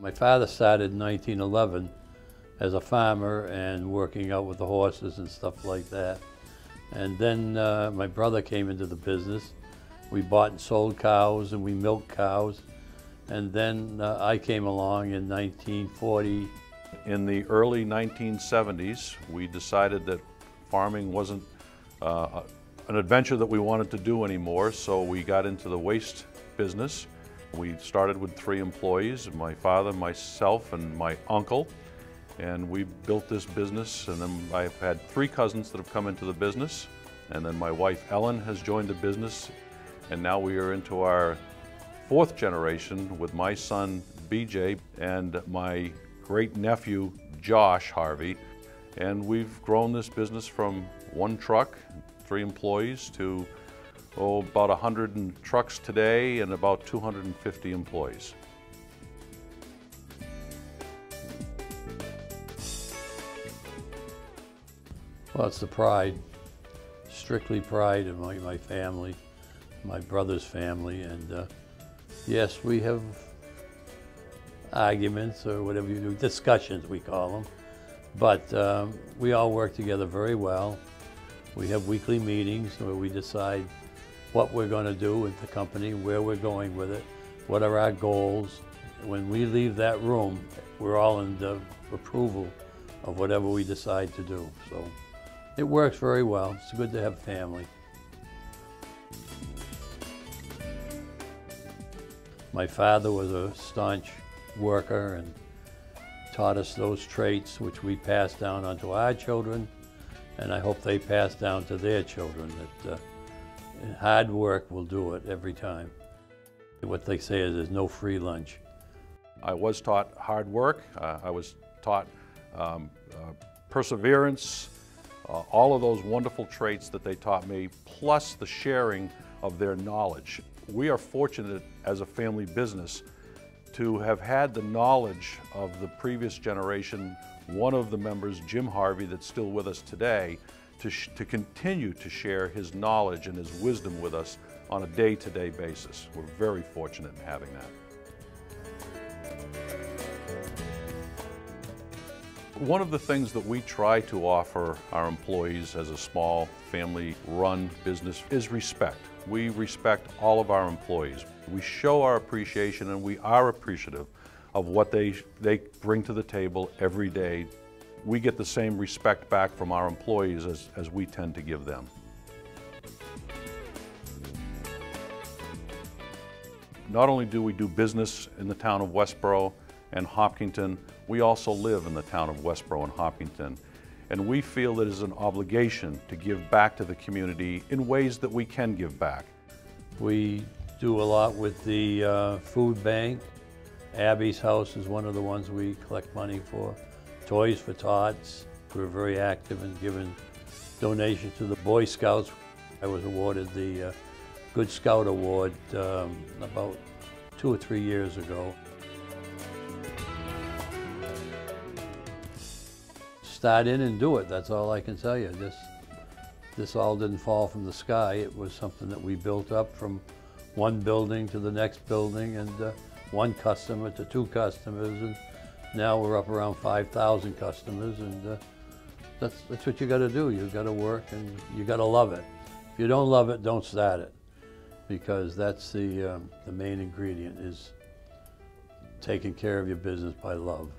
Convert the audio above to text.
My father started in 1911 as a farmer and working out with the horses and stuff like that. And then uh, my brother came into the business. We bought and sold cows and we milked cows. And then uh, I came along in 1940. In the early 1970s, we decided that farming wasn't uh, an adventure that we wanted to do anymore, so we got into the waste business. We started with three employees, my father, myself, and my uncle. And we built this business, and then I've had three cousins that have come into the business. And then my wife, Ellen, has joined the business. And now we are into our fourth generation with my son, BJ, and my great nephew, Josh Harvey. And we've grown this business from one truck, three employees, to oh, about 100 trucks today and about 250 employees. Well, it's the pride, strictly pride of my, my family, my brother's family. And uh, yes, we have arguments or whatever you do, discussions we call them. But um, we all work together very well. We have weekly meetings where we decide what we're going to do with the company, where we're going with it, what are our goals. When we leave that room, we're all in the approval of whatever we decide to do. So it works very well. It's good to have family. My father was a staunch worker and taught us those traits which we pass down onto our children and I hope they pass down to their children that uh, hard work will do it every time. What they say is there's no free lunch. I was taught hard work. Uh, I was taught um, uh, perseverance, uh, all of those wonderful traits that they taught me, plus the sharing of their knowledge. We are fortunate as a family business to have had the knowledge of the previous generation, one of the members, Jim Harvey, that's still with us today, to, to continue to share his knowledge and his wisdom with us on a day-to-day -day basis. We're very fortunate in having that. One of the things that we try to offer our employees as a small family-run business is respect. We respect all of our employees. We show our appreciation and we are appreciative of what they, they bring to the table every day. We get the same respect back from our employees as, as we tend to give them. Not only do we do business in the town of Westboro and Hopkinton, we also live in the town of Westboro and Hopkinton and we feel it is an obligation to give back to the community in ways that we can give back. We do a lot with the uh, food bank. Abby's House is one of the ones we collect money for. Toys for Tots. We're very active in giving donations to the Boy Scouts. I was awarded the uh, Good Scout Award um, about two or three years ago. start in and do it. That's all I can tell you. This, this all didn't fall from the sky. It was something that we built up from one building to the next building and uh, one customer to two customers. And now we're up around 5,000 customers. And uh, that's, that's what you got to do. You got to work and you got to love it. If you don't love it, don't start it because that's the, um, the main ingredient is taking care of your business by love.